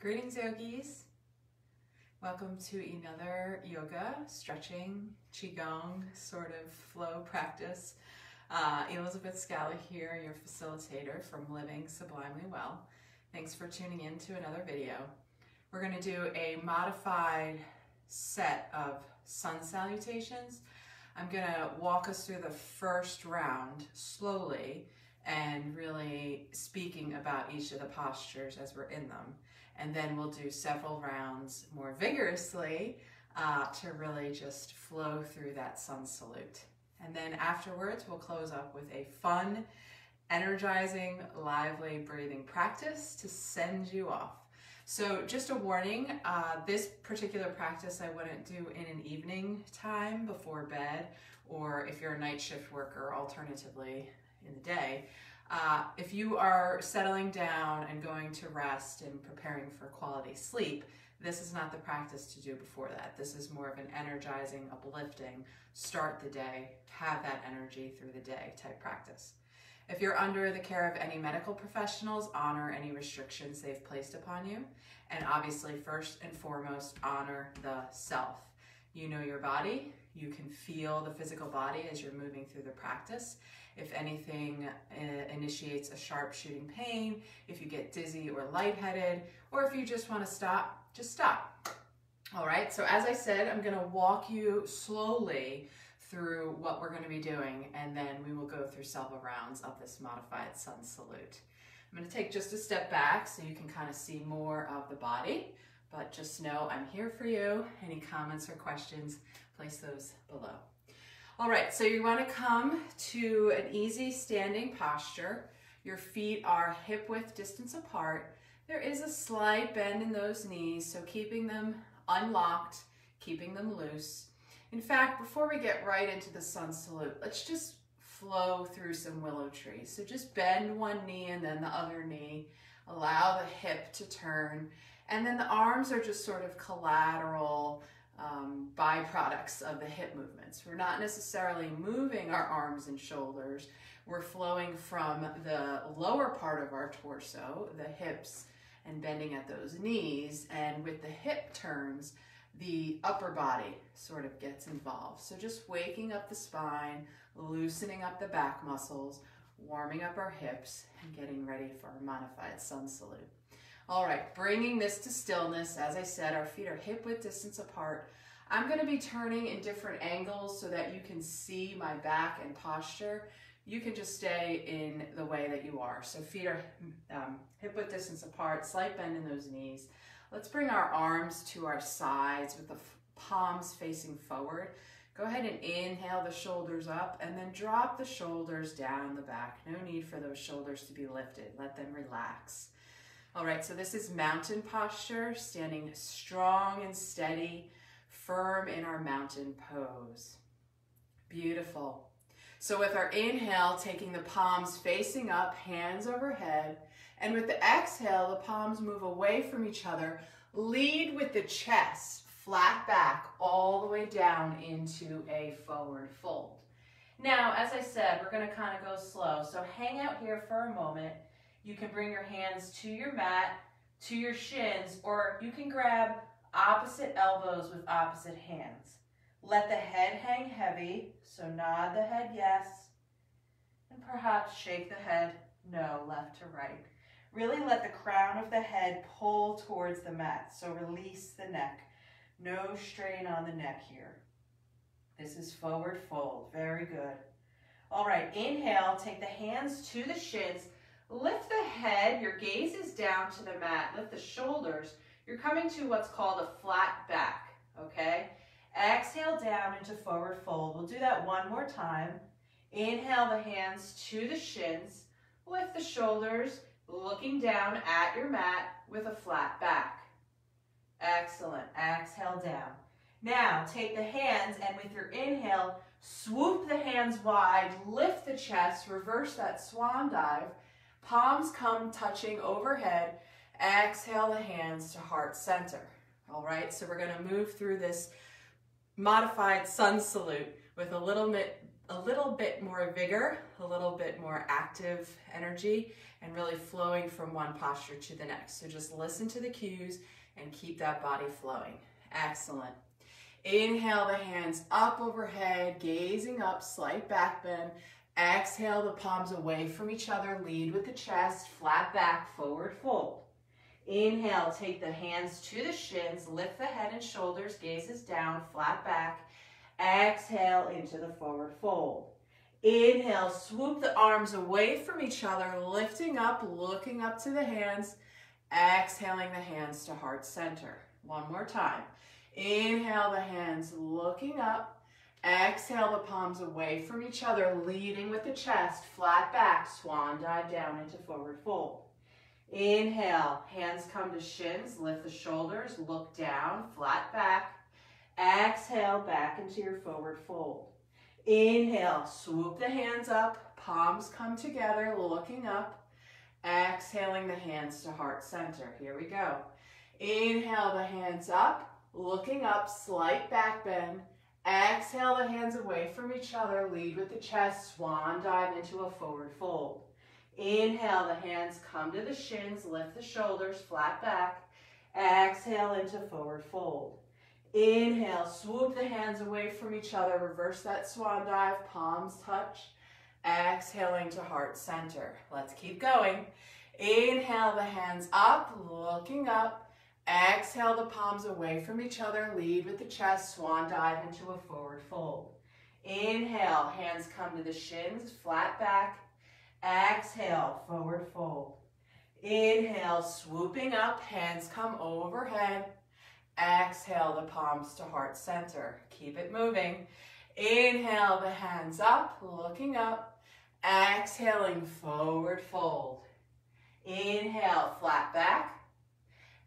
Greetings, yogis. Welcome to another yoga, stretching, qigong sort of flow practice. Uh, Elizabeth Scala here, your facilitator from Living Sublimely Well. Thanks for tuning in to another video. We're going to do a modified set of sun salutations. I'm going to walk us through the first round slowly and really speaking about each of the postures as we're in them. And then we'll do several rounds more vigorously uh, to really just flow through that sun salute. And then afterwards, we'll close up with a fun, energizing, lively breathing practice to send you off. So just a warning, uh, this particular practice I wouldn't do in an evening time before bed, or if you're a night shift worker, alternatively in the day. Uh, if you are settling down and going to rest and preparing for quality sleep, this is not the practice to do before that. This is more of an energizing, uplifting, start the day, have that energy through the day type practice. If you're under the care of any medical professionals, honor any restrictions they've placed upon you. And obviously, first and foremost, honor the self. You know your body, you can feel the physical body as you're moving through the practice. If anything uh, initiates a sharp shooting pain, if you get dizzy or lightheaded, or if you just want to stop, just stop. All right, so as I said, I'm going to walk you slowly through what we're going to be doing, and then we will go through several rounds of this modified sun salute. I'm going to take just a step back so you can kind of see more of the body, but just know I'm here for you. Any comments or questions, place those below. All right, so you want to come to an easy standing posture. Your feet are hip width distance apart. There is a slight bend in those knees, so keeping them unlocked, keeping them loose. In fact, before we get right into the sun salute, let's just flow through some willow trees. So just bend one knee and then the other knee. Allow the hip to turn. And then the arms are just sort of collateral um, byproducts of the hip movements. We're not necessarily moving our arms and shoulders. We're flowing from the lower part of our torso, the hips, and bending at those knees. And with the hip turns, the upper body sort of gets involved. So just waking up the spine, loosening up the back muscles, warming up our hips, and getting ready for our modified sun salute. All right, bringing this to stillness. As I said, our feet are hip width distance apart. I'm gonna be turning in different angles so that you can see my back and posture. You can just stay in the way that you are. So feet are um, hip width distance apart, slight bend in those knees. Let's bring our arms to our sides with the palms facing forward. Go ahead and inhale the shoulders up and then drop the shoulders down the back. No need for those shoulders to be lifted. Let them relax. All right, so this is mountain posture, standing strong and steady, firm in our mountain pose. Beautiful. So with our inhale, taking the palms facing up, hands overhead, and with the exhale, the palms move away from each other. Lead with the chest flat back all the way down into a forward fold. Now, as I said, we're gonna kind of go slow. So hang out here for a moment. You can bring your hands to your mat, to your shins, or you can grab opposite elbows with opposite hands. Let the head hang heavy, so nod the head yes, and perhaps shake the head no, left to right. Really let the crown of the head pull towards the mat, so release the neck. No strain on the neck here. This is forward fold, very good. All right, inhale, take the hands to the shins, lift the head, your gaze is down to the mat, lift the shoulders. You're coming to what's called a flat back, okay? Exhale down into forward fold. We'll do that one more time. Inhale the hands to the shins, lift the shoulders, looking down at your mat with a flat back. Excellent. Exhale down. Now, take the hands and with your inhale, swoop the hands wide, lift the chest, reverse that swan dive. Palms come touching overhead. Exhale the hands to heart center. All right, so we're going to move through this modified sun salute with a little bit a little bit more vigor, a little bit more active energy, and really flowing from one posture to the next. So just listen to the cues and keep that body flowing. Excellent. Inhale the hands up overhead, gazing up, slight back bend. Exhale the palms away from each other, lead with the chest, flat back, forward fold. Inhale, take the hands to the shins, lift the head and shoulders, gazes down, flat back. Exhale into the forward fold. Inhale, swoop the arms away from each other, lifting up, looking up to the hands. Exhaling the hands to heart center. One more time. Inhale the hands, looking up. Exhale the palms away from each other, leading with the chest, flat back, swan dive down into forward fold. Inhale, hands come to shins, lift the shoulders, look down, flat back. Exhale, back into your forward fold. Inhale, swoop the hands up, palms come together, looking up. Exhaling the hands to heart center. Here we go. Inhale the hands up, looking up, slight back bend. Exhale the hands away from each other, lead with the chest, swan dive into a forward fold. Inhale, the hands come to the shins, lift the shoulders, flat back. Exhale into forward fold. Inhale, swoop the hands away from each other, reverse that swan dive, palms touch. Exhaling to heart center. Let's keep going. Inhale the hands up, looking up. Exhale the palms away from each other, lead with the chest, swan dive into a forward fold. Inhale, hands come to the shins, flat back. Exhale, forward fold. Inhale, swooping up, hands come overhead. Exhale the palms to heart center. Keep it moving. Inhale the hands up, looking up. Exhaling, forward fold. Inhale, flat back.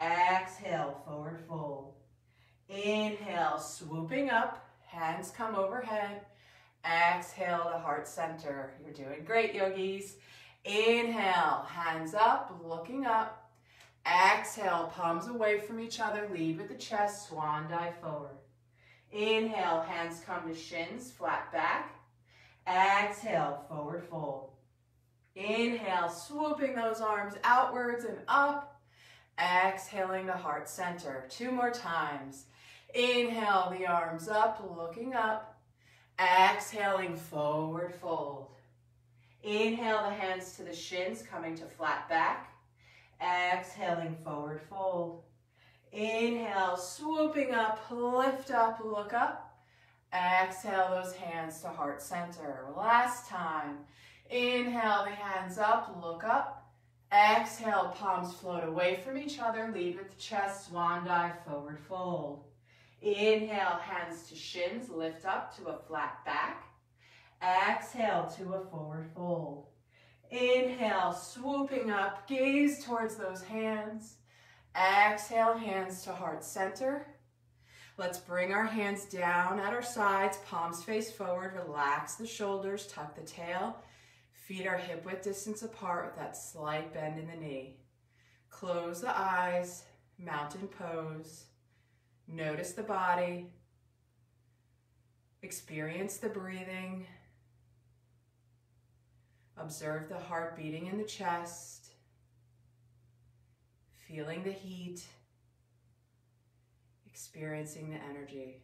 Exhale, forward fold. Inhale, swooping up, hands come overhead. Exhale to heart center. You're doing great, yogis. Inhale, hands up, looking up. Exhale, palms away from each other, lead with the chest, swan dive forward. Inhale, hands come to shins, flat back. Exhale, forward fold. Inhale, swooping those arms outwards and up. Exhaling to heart center. Two more times. Inhale the arms up, looking up. Exhaling, forward fold. Inhale the hands to the shins, coming to flat back. Exhaling, forward fold. Inhale, swooping up, lift up, look up. Exhale those hands to heart center. Last time. Inhale the hands up, look up. Exhale, palms float away from each other. Lead with the chest, swan dive, forward fold. Inhale, hands to shins, lift up to a flat back. Exhale to a forward fold. Inhale, swooping up, gaze towards those hands. Exhale, hands to heart center. Let's bring our hands down at our sides, palms face forward, relax the shoulders, tuck the tail. Feet are hip width distance apart with that slight bend in the knee. Close the eyes, mountain pose. Notice the body. Experience the breathing. Observe the heart beating in the chest, feeling the heat, experiencing the energy.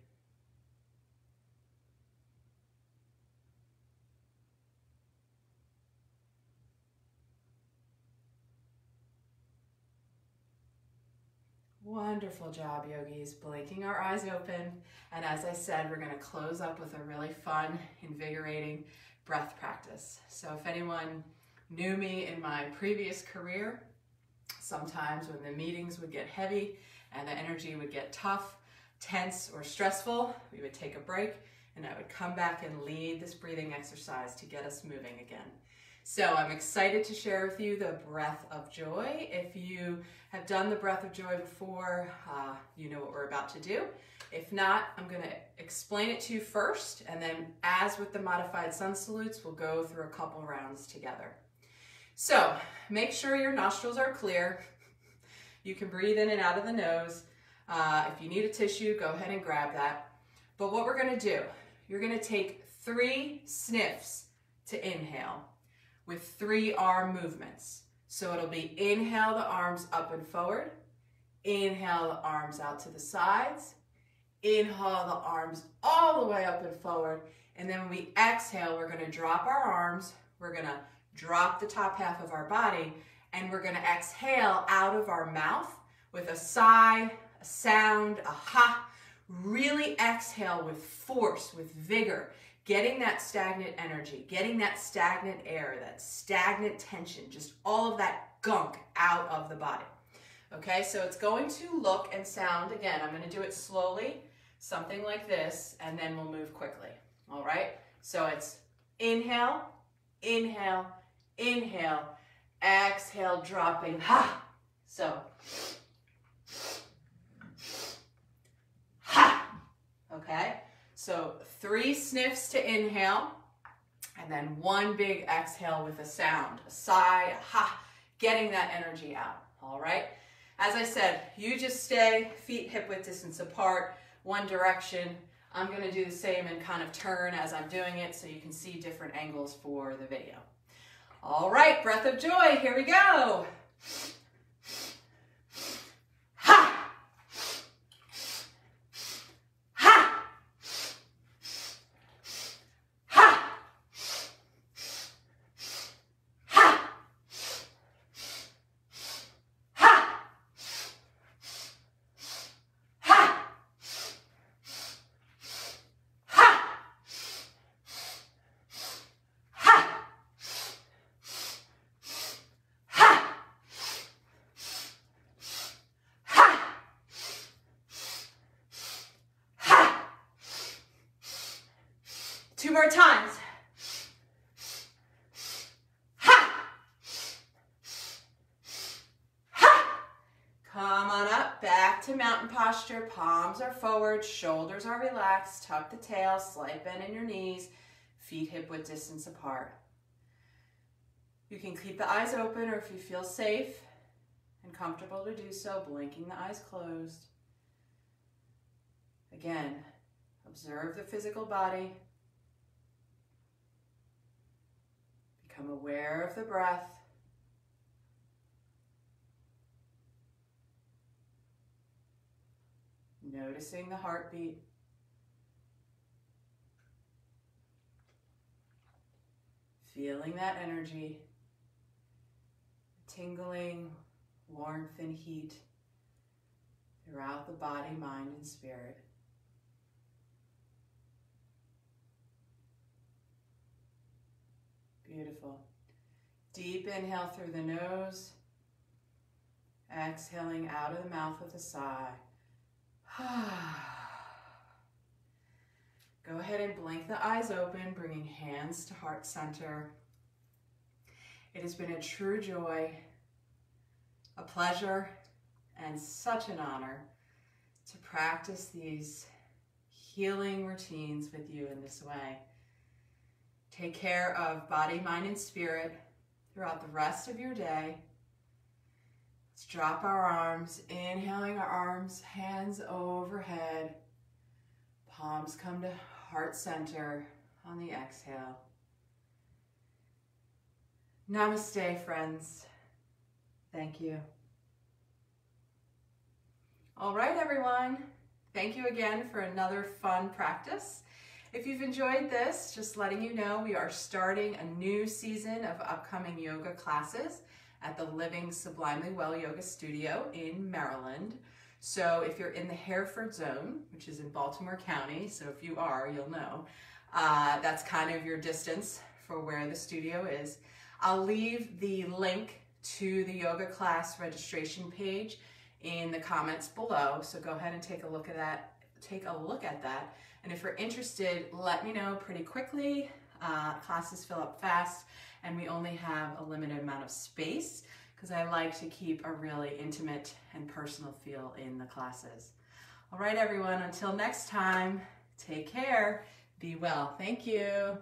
Wonderful job, yogis. Blinking our eyes open. And as I said, we're going to close up with a really fun, invigorating breath practice. So if anyone knew me in my previous career, sometimes when the meetings would get heavy and the energy would get tough, tense, or stressful, we would take a break and I would come back and lead this breathing exercise to get us moving again. So I'm excited to share with you the breath of joy. If you have done the breath of joy before, uh, you know what we're about to do. If not, I'm going to explain it to you first, and then as with the modified sun salutes, we'll go through a couple rounds together. So make sure your nostrils are clear. You can breathe in and out of the nose. Uh, if you need a tissue, go ahead and grab that. But what we're going to do, you're going to take three sniffs to inhale with three arm movements. So it'll be inhale the arms up and forward, inhale the arms out to the sides, inhale the arms all the way up and forward, and then when we exhale, we're gonna drop our arms, we're gonna drop the top half of our body, and we're gonna exhale out of our mouth with a sigh, a sound, a ha. Really exhale with force, with vigor, getting that stagnant energy, getting that stagnant air, that stagnant tension, just all of that gunk out of the body. Okay, so it's going to look and sound, again, I'm going to do it slowly, something like this, and then we'll move quickly. All right, so it's inhale, inhale, inhale, exhale, dropping, ha. So, ha. Okay, so three sniffs to inhale, and then one big exhale with a sound, a sigh, ha, getting that energy out, all right? As I said, you just stay feet hip width distance apart, one direction. I'm gonna do the same and kind of turn as I'm doing it so you can see different angles for the video. All right, breath of joy, here we go. Two more times. Ha! Ha! Come on back to mountain posture. Palms are forward, shoulders are relaxed. Tuck the tail, slight bend in your knees. Feet hip width distance apart. You can keep the eyes open or if you feel safe and comfortable to do so, blinking the eyes closed. Again, observe the physical body. Become aware of the breath. Noticing the heartbeat. Feeling that energy. Tingling, warmth, and heat throughout the body, mind, and spirit. Beautiful. Deep inhale through the nose. Exhaling out of the mouth with a sigh. Go ahead and blink the eyes open, bringing hands to heart center. It has been a true joy, a pleasure, and such an honor to practice these healing routines with you in this way. Take care of body, mind, and spirit throughout the rest of your day. Let's drop our arms, inhaling our arms, hands overhead. Palms come to heart center on the exhale. Namaste, friends. Thank you. All right, everyone. Thank you again for another fun practice. If you've enjoyed this, just letting you know, we are starting a new season of upcoming yoga classes at the Living Sublimely Well Yoga Studio in Maryland. So if you're in the Hereford zone, which is in Baltimore County, so if you are, you'll know, uh, that's kind of your distance for where the studio is. I'll leave the link to the yoga class registration page in the comments below. So go ahead and take a look at that. Take a look at that. And if you're interested, let me know pretty quickly. Uh, classes fill up fast and we only have a limited amount of space because I like to keep a really intimate and personal feel in the classes. All right, everyone, until next time, take care, be well. Thank you.